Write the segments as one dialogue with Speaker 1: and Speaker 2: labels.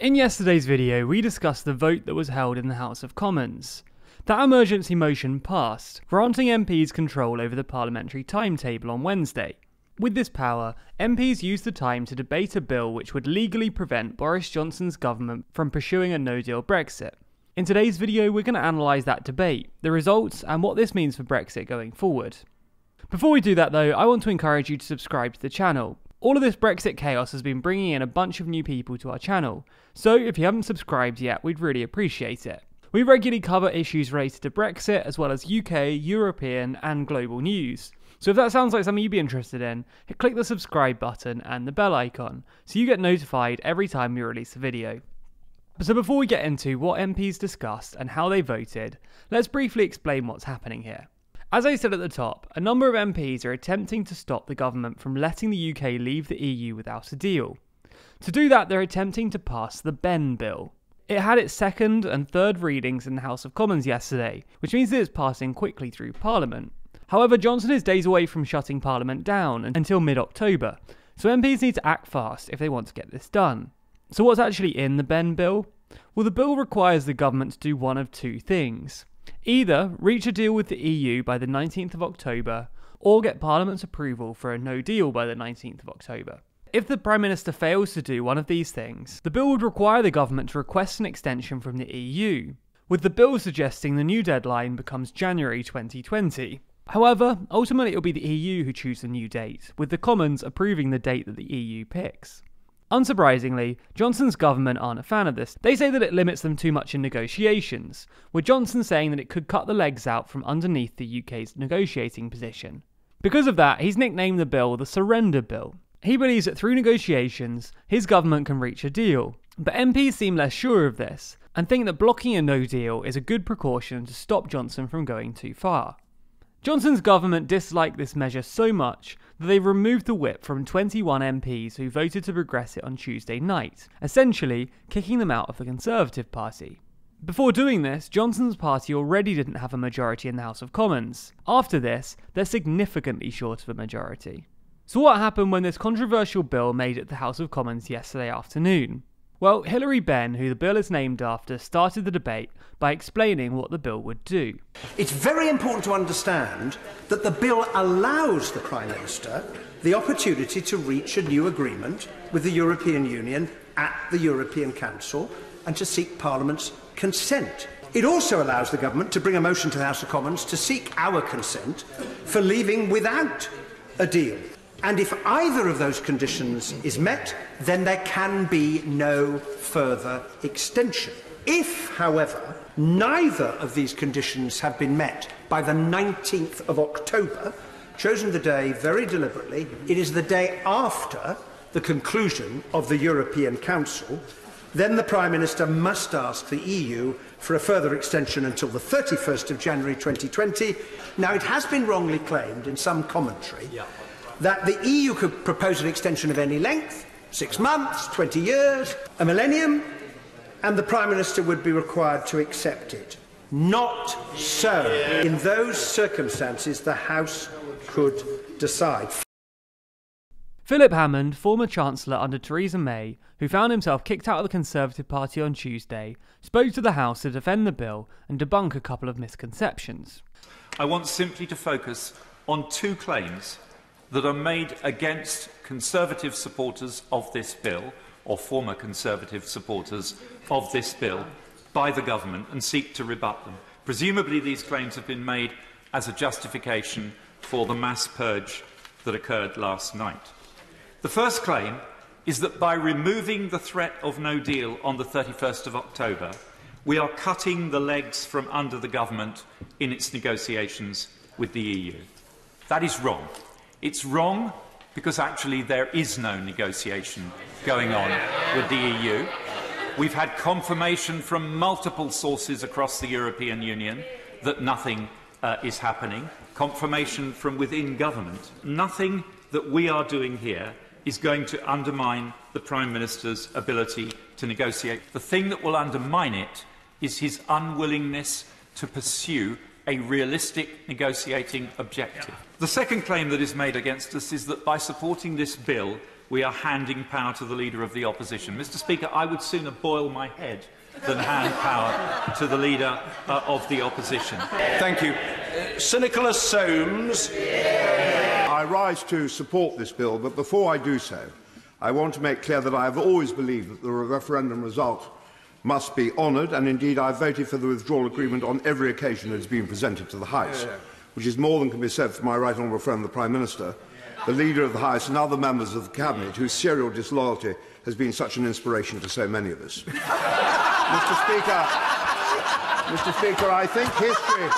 Speaker 1: In yesterday's video, we discussed the vote that was held in the House of Commons. That emergency motion passed, granting MPs control over the parliamentary timetable on Wednesday. With this power, MPs used the time to debate a bill which would legally prevent Boris Johnson's government from pursuing a no deal Brexit. In today's video, we're going to analyse that debate, the results, and what this means for Brexit going forward. Before we do that though, I want to encourage you to subscribe to the channel. All of this Brexit chaos has been bringing in a bunch of new people to our channel, so if you haven't subscribed yet, we'd really appreciate it. We regularly cover issues related to Brexit as well as UK, European, and global news. So if that sounds like something you'd be interested in, click the subscribe button and the bell icon so you get notified every time we release a video. So before we get into what MPs discussed and how they voted, let's briefly explain what's happening here. As I said at the top, a number of MPs are attempting to stop the government from letting the UK leave the EU without a deal. To do that, they're attempting to pass the Benn Bill. It had its second and third readings in the House of Commons yesterday, which means that it's passing quickly through Parliament. However, Johnson is days away from shutting Parliament down until mid October, so MPs need to act fast if they want to get this done. So, what's actually in the Benn Bill? Well, the bill requires the government to do one of two things. Either reach a deal with the EU by the 19th of October, or get Parliament's approval for a no deal by the 19th of October. If the Prime Minister fails to do one of these things, the bill would require the government to request an extension from the EU, with the bill suggesting the new deadline becomes January 2020. However, ultimately it will be the EU who choose the new date, with the Commons approving the date that the EU picks. Unsurprisingly, Johnson's government aren't a fan of this. They say that it limits them too much in negotiations, with Johnson saying that it could cut the legs out from underneath the UK's negotiating position. Because of that, he's nicknamed the bill the Surrender Bill. He believes that through negotiations, his government can reach a deal. But MPs seem less sure of this, and think that blocking a no deal is a good precaution to stop Johnson from going too far. Johnson's government disliked this measure so much that they removed the whip from 21 MPs who voted to progress it on Tuesday night, essentially kicking them out of the Conservative Party. Before doing this, Johnson's party already didn't have a majority in the House of Commons. After this, they're significantly short of a majority. So, what happened when this controversial bill made it to the House of Commons yesterday afternoon? Well, Hilary Benn, who the bill is named after, started the debate by explaining what the bill would do.
Speaker 2: It's very important to understand that the bill allows the Prime Minister the opportunity to reach a new agreement with the European Union at the European Council and to seek Parliament's consent. It also allows the government to bring a motion to the House of Commons to seek our consent for leaving without a deal. And if either of those conditions is met, then there can be no further extension. If, however, neither of these conditions have been met by the 19th of October, chosen the day very deliberately, it is the day after the conclusion of the European Council, then the Prime Minister must ask the EU for a further extension until the 31st of January 2020. Now, it has been wrongly claimed in some commentary yeah. That the EU could propose an extension of any length, six months, 20 years, a millennium, and the Prime Minister would be required to accept it. Not so. In those circumstances, the House could decide.
Speaker 1: Philip Hammond, former Chancellor under Theresa May, who found himself kicked out of the Conservative Party on Tuesday, spoke to the House to defend the bill and debunk a couple of misconceptions.
Speaker 3: I want simply to focus on two claims that are made against Conservative supporters of this bill, or former Conservative supporters of this bill, by the government and seek to rebut them. Presumably these claims have been made as a justification for the mass purge that occurred last night. The first claim is that by removing the threat of no deal on the 31st of October, we are cutting the legs from under the government in its negotiations with the EU. That is wrong. It's wrong because actually there is no negotiation going on with the EU. We've had confirmation from multiple sources across the European Union that nothing uh, is happening, confirmation from within government. Nothing that we are doing here is going to undermine the Prime Minister's ability to negotiate. The thing that will undermine it is his unwillingness to pursue a realistic negotiating objective. Yeah. The second claim that is made against us is that by supporting this bill, we are handing power to the Leader of the Opposition. Mr Speaker, I would sooner boil my head than hand power to the Leader uh, of the Opposition.
Speaker 2: Thank you. Uh, Sir Nicholas Soames.
Speaker 4: I rise to support this bill, but before I do so, I want to make clear that I have always believed that the referendum result must be honoured, and indeed I voted for the withdrawal agreement on every occasion it has been presented to the House, which is more than can be said for my right honourable friend, the Prime Minister, the Leader of the House and other members of the Cabinet whose serial disloyalty has been such an inspiration to so many of us. Mr Speaker, Mr Speaker, I think history,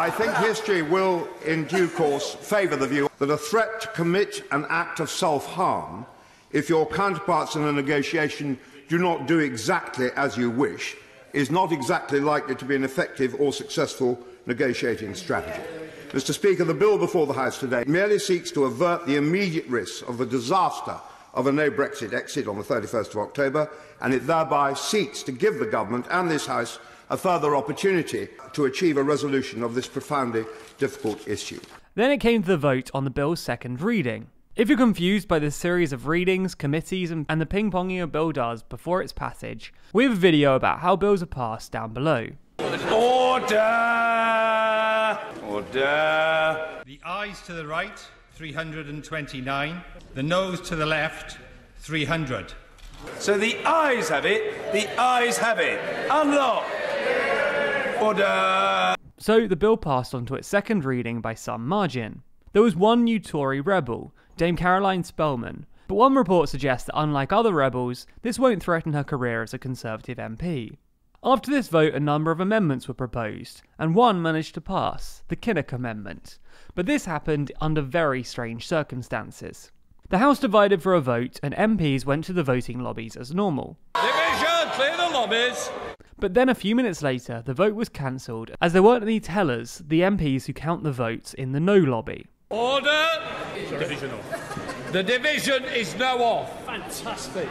Speaker 4: I think history will, in due course, favour the view that a threat to commit an act of self-harm if your counterparts in a negotiation do not do exactly as you wish is not exactly likely to be an effective or successful negotiating strategy. Mr Speaker, the bill before the House today merely seeks to avert the immediate risks of the disaster of a no-Brexit exit on the 31st of October, and it thereby seeks to give the Government and this House a further opportunity to achieve a resolution of this profoundly difficult issue.
Speaker 1: Then it came to the vote on the bill's second reading. If you're confused by this series of readings, committees, and, and the ping ponging a bill does before its passage, we have a video about how bills are passed down below.
Speaker 5: Order! Order! The ayes to the right, 329. The noes to the left, 300. So the ayes have it. The ayes have it. Unlock. Order!
Speaker 1: So the bill passed on to its second reading by some margin. There was one new Tory rebel, Dame Caroline Spelman, but one report suggests that unlike other rebels, this won't threaten her career as a Conservative MP. After this vote, a number of amendments were proposed, and one managed to pass, the Kinnock Amendment. But this happened under very strange circumstances. The House divided for a vote, and MPs went to the voting lobbies as normal.
Speaker 5: Division, clear the lobbies.
Speaker 1: But then a few minutes later, the vote was cancelled as there weren't any tellers, the MPs who count the votes, in the no lobby.
Speaker 5: Order! Division off. The division is now off. Fantastic.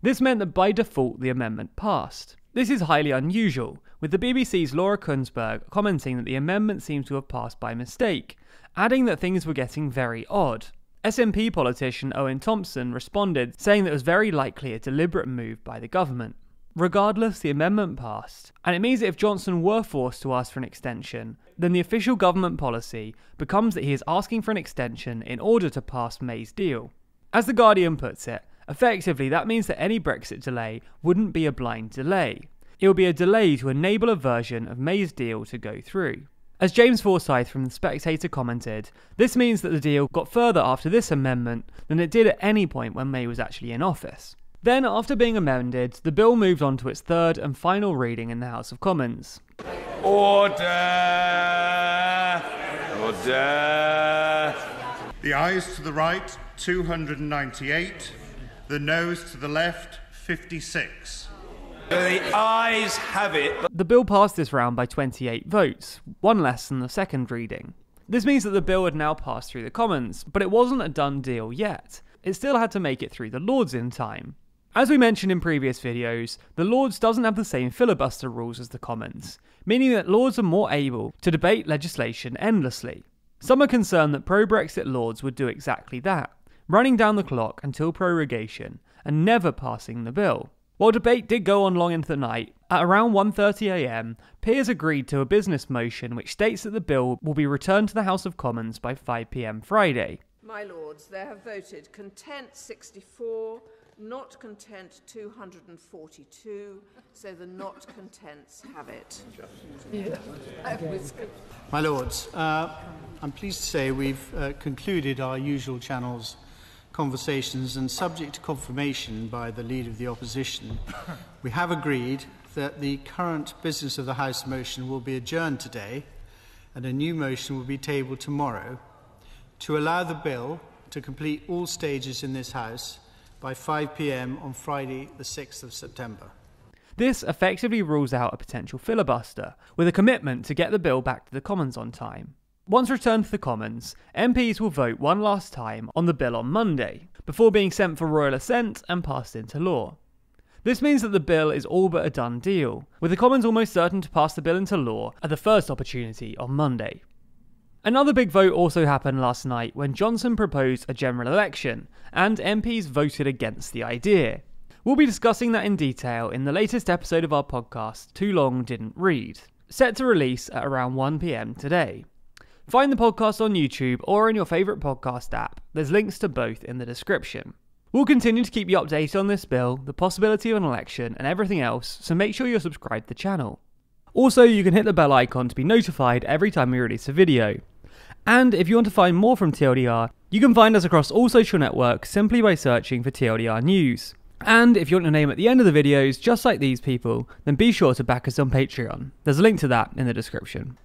Speaker 1: This meant that by default the amendment passed. This is highly unusual, with the BBC's Laura Kuenssberg commenting that the amendment seems to have passed by mistake, adding that things were getting very odd. SNP politician Owen Thompson responded, saying that it was very likely a deliberate move by the government. Regardless, the amendment passed, and it means that if Johnson were forced to ask for an extension, then the official government policy becomes that he is asking for an extension in order to pass May's deal. As The Guardian puts it, effectively that means that any Brexit delay wouldn't be a blind delay. It would be a delay to enable a version of May's deal to go through. As James Forsyth from The Spectator commented, this means that the deal got further after this amendment than it did at any point when May was actually in office. Then, after being amended, the bill moved on to its third and final reading in the House of Commons.
Speaker 5: Order! Order!
Speaker 6: The ayes to the right, 298. The noes to the left, 56.
Speaker 5: The ayes have it.
Speaker 1: The bill passed this round by 28 votes, one less than the second reading. This means that the bill had now passed through the Commons, but it wasn't a done deal yet. It still had to make it through the Lords in time. As we mentioned in previous videos, the Lords doesn't have the same filibuster rules as the Commons, meaning that Lords are more able to debate legislation endlessly. Some are concerned that pro Brexit Lords would do exactly that, running down the clock until prorogation and never passing the bill. While debate did go on long into the night, at around 1.30am, peers agreed to a business motion which states that the bill will be returned to the House of Commons by 5pm Friday.
Speaker 7: My Lords, there have voted content 64, Not content 242, so the not contents have it.
Speaker 8: My Lords, uh, I'm pleased to say we've uh, concluded our usual channels conversations and subject to confirmation by the leader of the opposition, we have agreed that the current business of the House motion will be adjourned today and a new motion will be tabled tomorrow to allow the bill to complete all stages in this House by 5 pm on Friday, the 6th of September.
Speaker 1: This effectively rules out a potential filibuster, with a commitment to get the bill back to the Commons on time. Once returned to the Commons, MPs will vote one last time on the bill on Monday, before being sent for royal assent and passed into law. This means that the bill is all but a done deal, with the Commons almost certain to pass the bill into law at the first opportunity on Monday. Another big vote also happened last night when Johnson proposed a general election, and MPs voted against the idea. We'll be discussing that in detail in the latest episode of our podcast, Too Long Didn't Read, set to release at around 1pm today. Find the podcast on YouTube or in your favourite podcast app. There's links to both in the description. We'll continue to keep you updated on this bill, the possibility of an election, and everything else, so make sure you're subscribed to the channel. Also, you can hit the bell icon to be notified every time we release a video. And if you want to find more from TLDR, you can find us across all social networks simply by searching for TLDR News. And if you want your name at the end of the videos, just like these people, then be sure to back us on Patreon. There's a link to that in the description.